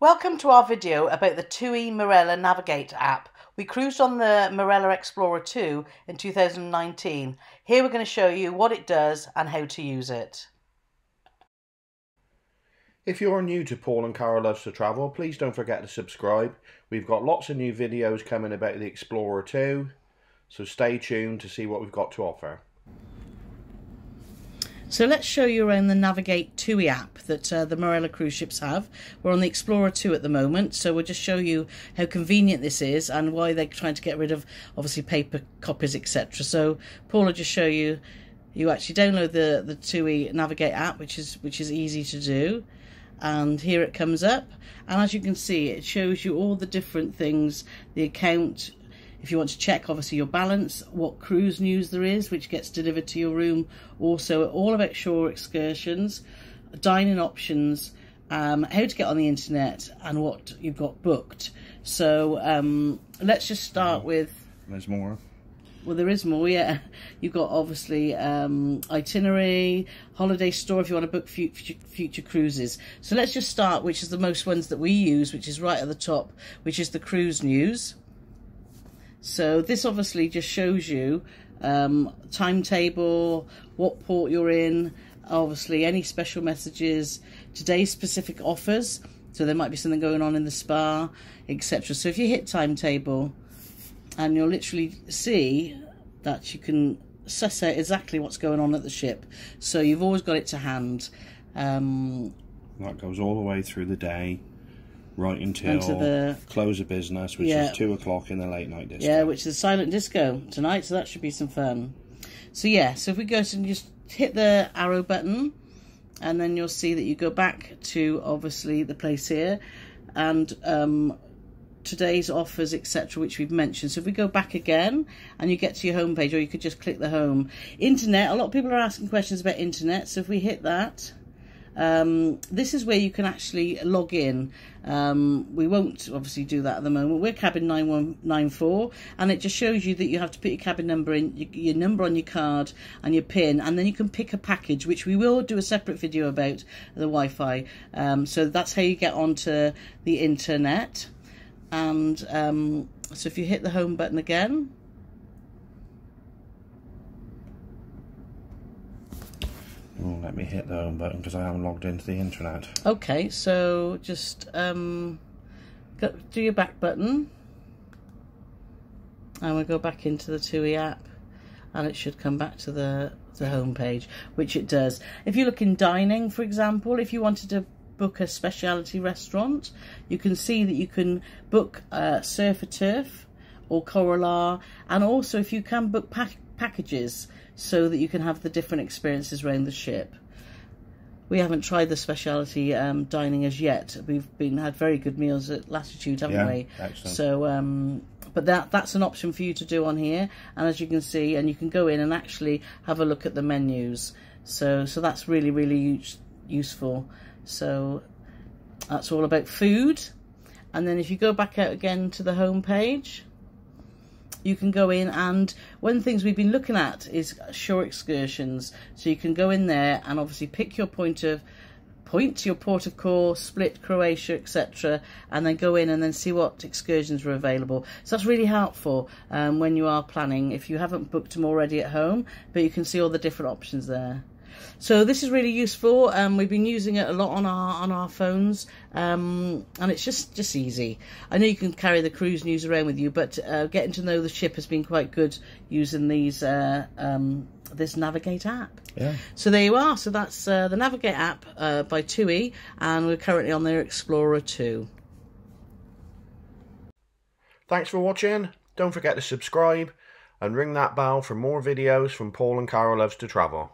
Welcome to our video about the TUI Marella Navigate app. We cruised on the Marella Explorer 2 in 2019. Here we're going to show you what it does and how to use it. If you're new to Paul and Carole Loves to Travel, please don't forget to subscribe. We've got lots of new videos coming about the Explorer 2, so stay tuned to see what we've got to offer. So let's show you around the Navigate TUI app that uh, the Marella cruise ships have. We're on the Explorer 2 at the moment, so we'll just show you how convenient this is and why they're trying to get rid of, obviously, paper copies, etc. So Paul will just show you, you actually download the, the TUI Navigate app, which is, which is easy to do. And here it comes up. And as you can see, it shows you all the different things, the account, if you want to check, obviously, your balance, what cruise news there is, which gets delivered to your room. Also, all about shore excursions, dining options, um, how to get on the internet, and what you've got booked. So um, let's just start with. There's more. Well, there is more, yeah. You've got obviously um, itinerary, holiday store if you want to book future, future cruises. So let's just start, which is the most ones that we use, which is right at the top, which is the cruise news. So this obviously just shows you um, timetable, what port you're in, obviously any special messages, today's specific offers. So there might be something going on in the spa, etc. So if you hit timetable and you'll literally see that you can suss out exactly what's going on at the ship. So you've always got it to hand. Um, that goes all the way through the day right until the close of business, which yeah. is two o'clock in the late night disco. Yeah, which is silent disco tonight, so that should be some fun. So yeah, so if we go to and just hit the arrow button, and then you'll see that you go back to obviously the place here, and um, today's offers, etc., which we've mentioned. So if we go back again and you get to your home page, or you could just click the home. Internet, a lot of people are asking questions about internet. So if we hit that, um, this is where you can actually log in. Um, we won't obviously do that at the moment. We're cabin 9194 and it just shows you that you have to put your cabin number in, your, your number on your card and your PIN and then you can pick a package which we will do a separate video about the Wi-Fi. Um, so that's how you get onto the internet and um, so if you hit the home button again Let me hit the home button because I haven't logged into the internet. Okay, so just um, go, do your back button. And we'll go back into the TUI app and it should come back to the, the home page, which it does. If you look in dining, for example, if you wanted to book a specialty restaurant, you can see that you can book uh, Surf & Turf or Kora La, and also if you can book pack packages so that you can have the different experiences around the ship. We haven't tried the specialty um, dining as yet. We've been had very good meals at Latitude, haven't yeah, we? Excellent. So, um, but that that's an option for you to do on here. And as you can see, and you can go in and actually have a look at the menus. So, so that's really really useful. So, that's all about food. And then if you go back out again to the home page, you can go in and one of the things we've been looking at is shore excursions. So you can go in there and obviously pick your point of point, to your port of call, Split, Croatia, etc. And then go in and then see what excursions are available. So that's really helpful um, when you are planning if you haven't booked them already at home, but you can see all the different options there. So this is really useful. Um, we've been using it a lot on our on our phones, um, and it's just just easy. I know you can carry the cruise news around with you, but uh, getting to know the ship has been quite good using these uh, um, this Navigate app. Yeah. So there you are. So that's uh, the Navigate app uh, by TUI, and we're currently on their Explorer 2. Thanks for watching. Don't forget to subscribe and ring that bell for more videos from Paul and Carole Loves to Travel.